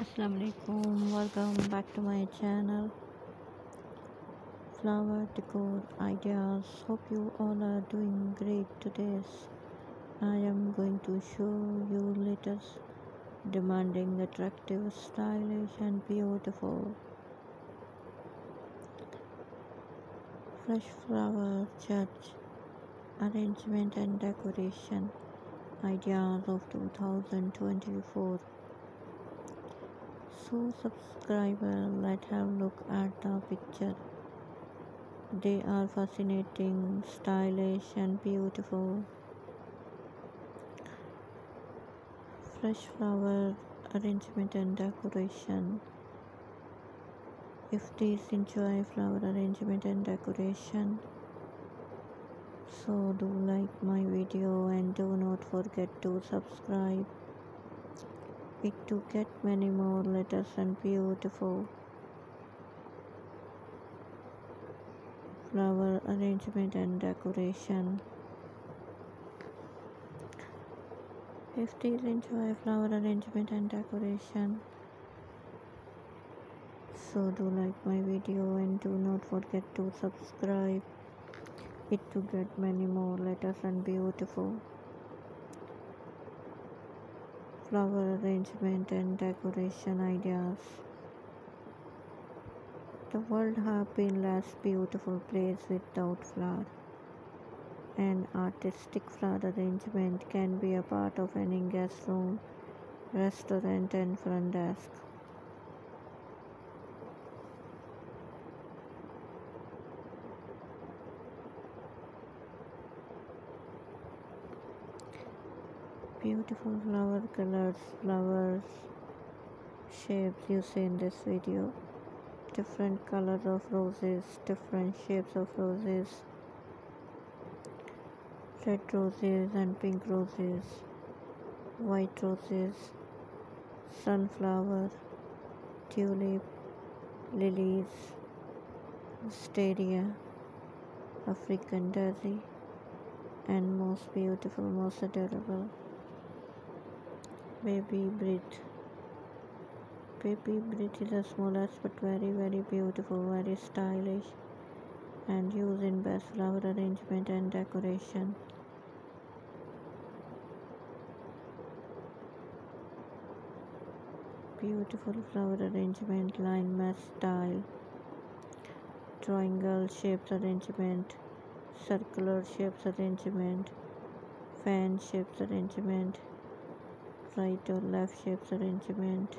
Assalamualaikum welcome back to my channel. Flower decor ideas hope you all are doing great today. I am going to show you latest demanding attractive stylish and beautiful fresh flower church arrangement and decoration ideas of 2024 so subscriber let's have a look at the picture. They are fascinating stylish and beautiful. Fresh flower arrangement and decoration. If these enjoy flower arrangement and decoration so do like my video and do not forget to subscribe it to get many more letters and beautiful flower arrangement and decoration. If these enjoy flower arrangement and decoration, so do like my video and do not forget to subscribe it to get many more letters and beautiful flower arrangement and decoration ideas. The world has been less beautiful place without flower. An artistic flower arrangement can be a part of any guest room, restaurant and front desk. Beautiful flower colors flowers shapes you see in this video. Different colors of roses different shapes of roses. Red roses and pink roses. White roses. Sunflower tulip lilies wisteria african daisy and most beautiful most adorable baby's breath baby's breath is the smallest but very very beautiful very stylish and used in best flower arrangement and decoration. Beautiful flower arrangement line mesh style triangle shapes arrangement circular shapes arrangement fan shapes arrangement right or left shapes arrangement